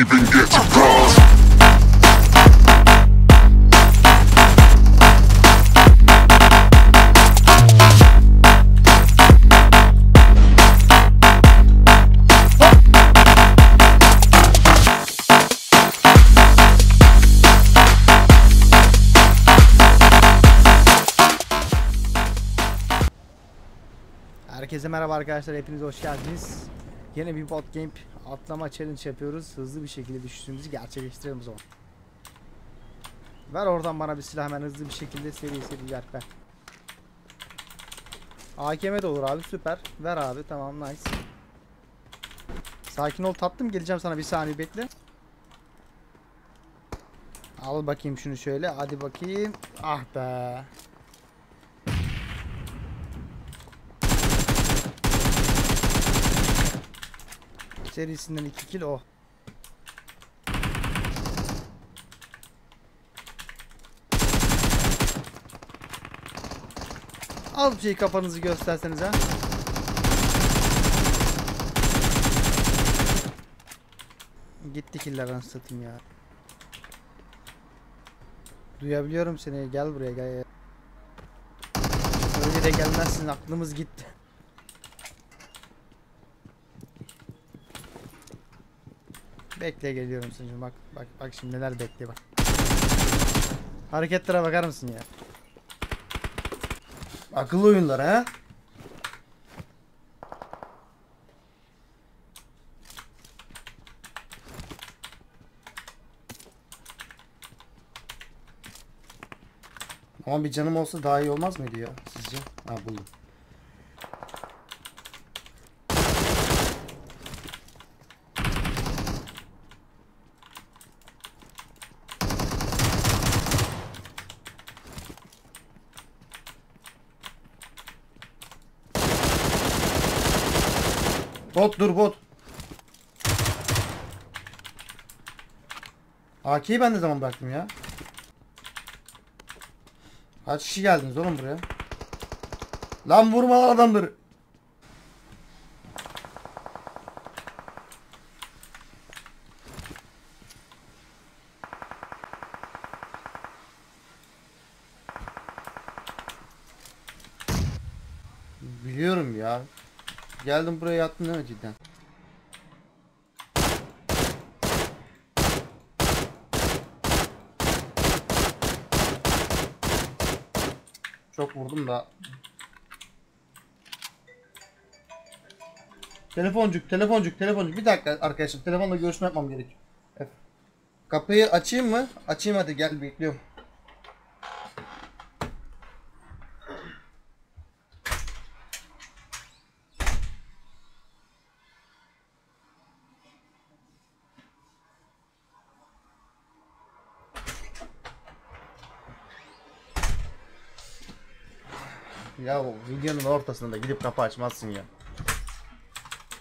even get to cross. Herkese merhaba arkadaşlar hepiniz hoş geldiniz. Yine bir bot game atlama challenge yapıyoruz. Hızlı bir şekilde düşüşümüzü gerçekleştirelim o zaman. Ver oradan bana bir silah hemen hızlı bir şekilde seri seri ver ver. AKM de olur abi süper. Ver abi tamam nice. Sakin ol tatlım geleceğim sana bir saniye bekle. Al bakayım şunu şöyle hadi bakayım. Ah be. Serisinden 2 kill o. Az bir şey kafanızı gösterseniz ha. Gitti killer satayım ya. Duyabiliyorum seni. Gel buraya gel. Öyle de gelmezsin aklımız gitti. Bekle geliyorum şimdi bak bak bak şimdi neler bekliyor bak. Hareketlere bakar mısın ya? Akıllı oyunlar ha? Ama bir canım olsa daha iyi olmaz mıydı ya sizce? Ha buldum. Bot dur bot. AK'yi ben ne zaman bıraktım ya? Kaç kişi geldiniz oğlum buraya? Lan vurma adamları. Biliyorum ya. Geldim buraya yattın değil mi cidden? Çok vurdum da. Telefoncuk, telefoncuk, telefoncuk. Bir dakika arkadaşım. Telefonla görüşme yapmam gerekiyor. F. Kapıyı açayım mı? Açayım hadi gel bekliyorum. Ya videonun ortasında da gidip kapı açmazsın ya.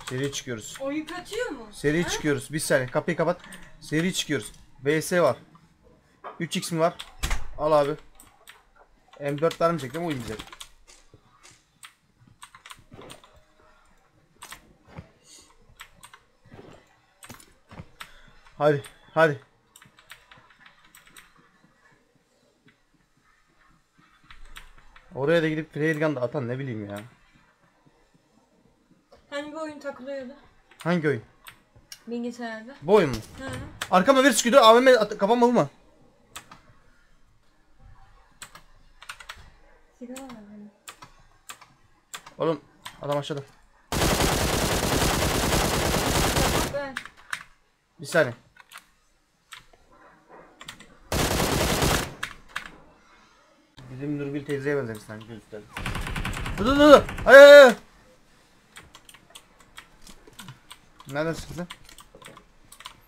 Seri çıkıyoruz. Oyun kaçıyor mu? Seri çıkıyoruz. Bir saniye kapıyı kapat. Seri çıkıyoruz. VS var. 3x mi var? Al abi. M4 vermeyecek değil mi oynayacak? Hadi, hadi. Oraya da gidip Freyrgan da atan ne bileyim ya. Bir oyun takılıyordu Hangi oyun? bilgisayarda. Bu oyun mu? Ha. Arkama bir çıkıyor. AVM at- kafama vurma. Silah var benim. Oğlum adam aşağıda. Ben. Bir saniye. Nurgül teyzeye benzeriz sanki gözler. Dur dur dur. Ay ay ay. Nereden çıktın?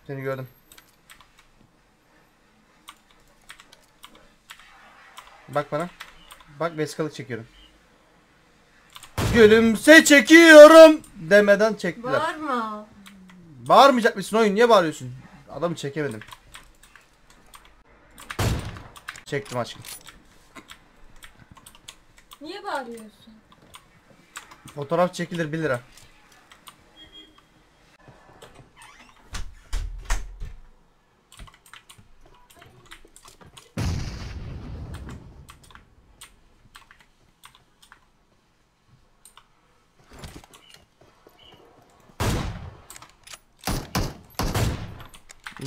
Seni gördüm. Bak bana. Bak vesikalık çekiyorum. Gülümse çekiyorum demeden çektiler. Bağırma. Bağırmayacak mısın oyun? Niye bağırıyorsun? Adamı çekemedim. Çektim aşkım mi arıyorsun? Fotoğraf çekilir 1 lira.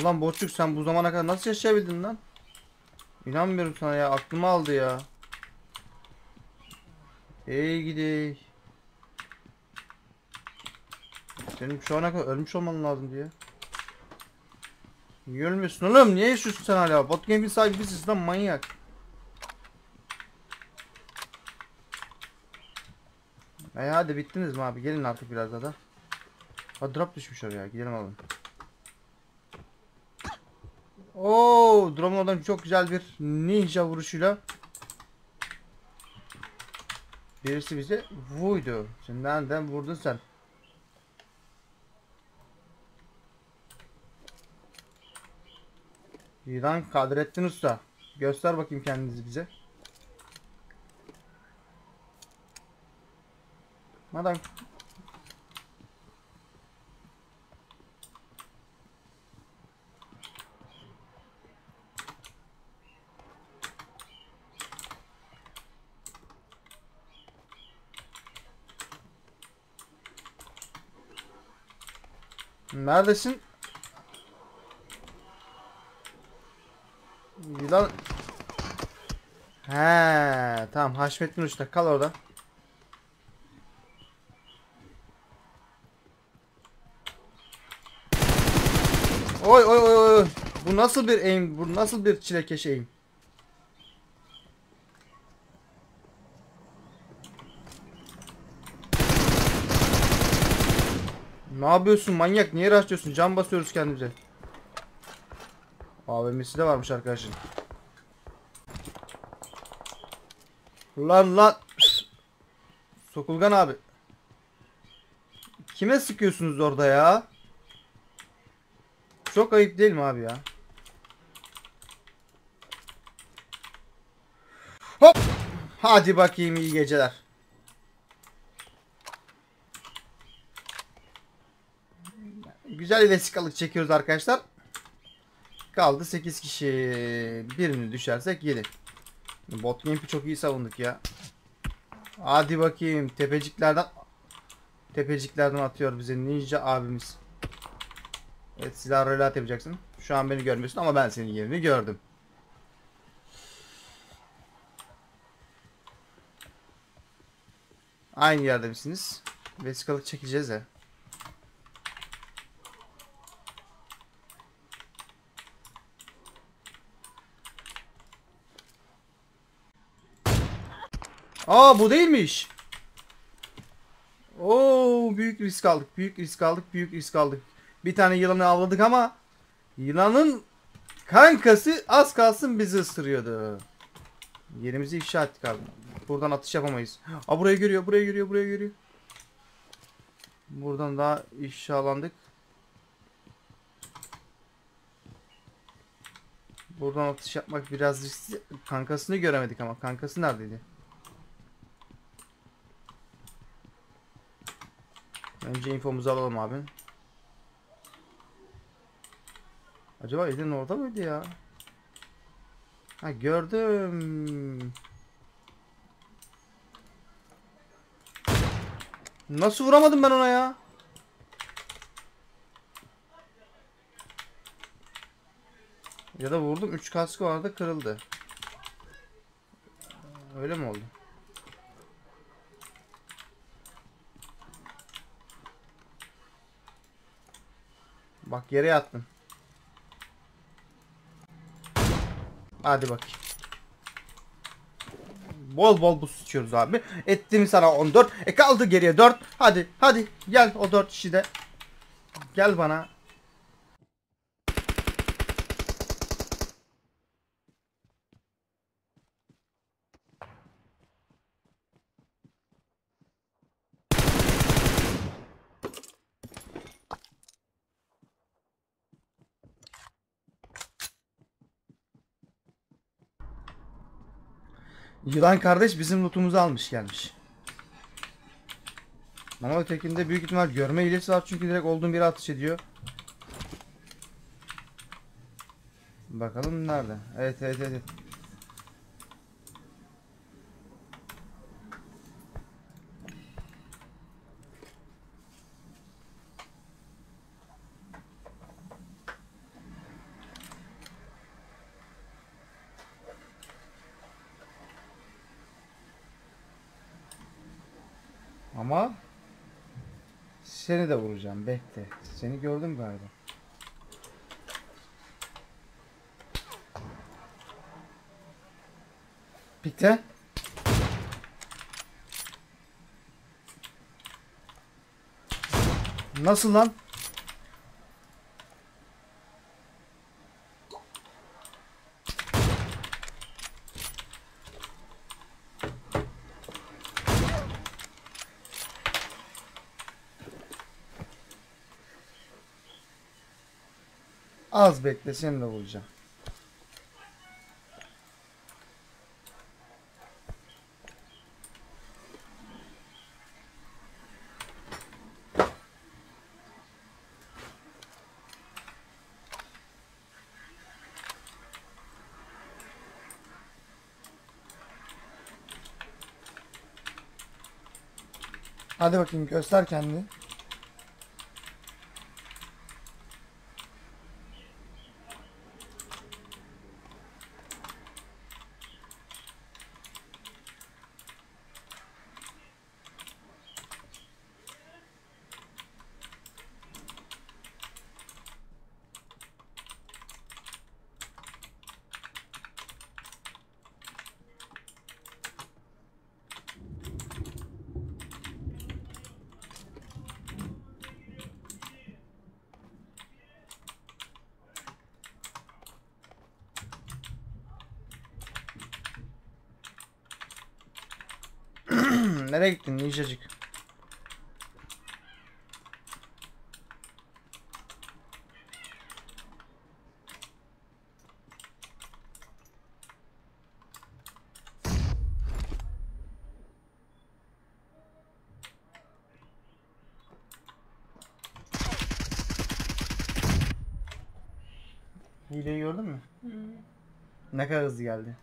Ulan Boçuk sen bu zamana kadar nasıl yaşayabildin lan? İnanmıyorum sana ya aklıma aldı ya. Ey gidi. Senin şu ana kadar ölmüş olman lazım diye. Niye ölmüyorsun oğlum? Niye yaşıyorsun sen hala? Bot Game'in sahibisiz lan manyak. E hadi bittiniz mi abi? Gelin artık biraz daha da. Ha drop düşmüş oraya. Gidelim alalım. Oo, drop'un oradan çok güzel bir ninja vuruşuyla birisi bize vurdu. Şimdi nereden vurdun sen? İran Kadrettin Usta. Göster bakayım kendinizi bize. Madem Neredesin? Yılan... He, tamam Haşmettin Usta kal orada. Oy oy oy oy. Bu nasıl bir aim? Bu nasıl bir çilekeş aim? Ne yapıyorsun manyak? Niye rastlıyorsun? Can basıyoruz kendimize. AVM'si de varmış arkadaşın. Lan lan. Sokulgan abi. Kime sıkıyorsunuz orada ya? Çok ayıp değil mi abi ya? Hop. Hadi bakayım iyi geceler. Güzel vesikalık çekiyoruz arkadaşlar. Kaldı 8 kişi. Birini düşersek 7. Bot game'i çok iyi savunduk ya. Hadi bakayım tepeciklerden tepeciklerden atıyor bize ninja abimiz. Evet silah relat yapacaksın. Şu an beni görmüyorsun ama ben senin yerini gördüm. Aynı yerde misiniz? Vesikalık çekeceğiz ya. Aa bu değilmiş. Oo büyük risk aldık. Büyük risk aldık. Büyük risk aldık. Bir tane yılanı avladık ama yılanın kankası az kalsın bizi ısırıyordu. Yerimizi ifşa ettik abi. Buradan atış yapamayız. Aa burayı görüyor, burayı görüyor, burayı görüyor. Buradan daha ifşalandık. Buradan atış yapmak biraz riskli. Kankasını göremedik ama. Kankası neredeydi? Önce infomuzu alalım abi. Acaba Edin orada mıydı ya? Ha gördüm. Nasıl vuramadım ben ona ya? Ya da vurdum 3 kaskı vardı kırıldı. Öyle mi oldu? Bak yere yattın. Hadi bakayım. Bol bol bu sıçıyoruz abi. Ettim sana 14. E kaldı geriye 4. Hadi hadi gel o 4 kişi de. Gel bana. Yılan kardeş bizim lootumuzu almış gelmiş. Ama ötekinde büyük ihtimal görme hilesi var çünkü direkt olduğum bir atış ediyor. Bakalım nerede? Evet evet evet. Seni de vuracağım bekle. Seni gördüm galiba. Bitti. Nasıl lan? Az bekle seni de vuracağım. Hadi bakayım göster kendini. Nereye gittin ninjacık? Hileyi gördün mü? Hı. Ne kadar hızlı geldi.